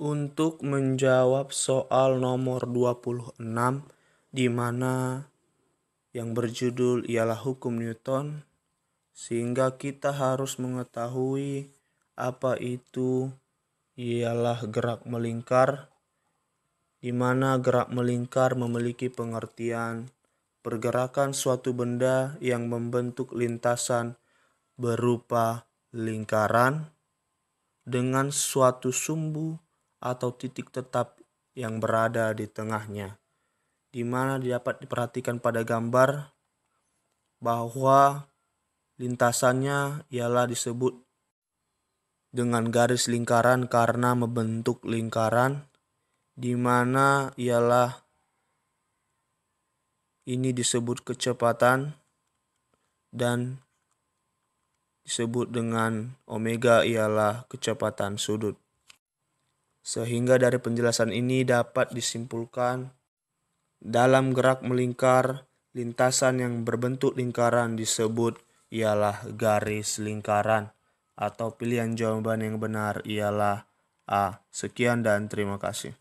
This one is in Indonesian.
untuk menjawab soal nomor 26 di mana yang berjudul ialah hukum Newton sehingga kita harus mengetahui apa itu ialah gerak melingkar di mana gerak melingkar memiliki pengertian pergerakan suatu benda yang membentuk lintasan berupa lingkaran dengan suatu sumbu atau titik tetap yang berada di tengahnya, di mana dapat diperhatikan pada gambar bahwa lintasannya ialah disebut dengan garis lingkaran karena membentuk lingkaran, di mana ialah ini disebut kecepatan dan disebut dengan omega ialah kecepatan sudut. Sehingga dari penjelasan ini dapat disimpulkan dalam gerak melingkar, lintasan yang berbentuk lingkaran disebut ialah garis lingkaran atau pilihan jawaban yang benar ialah A. Sekian dan terima kasih.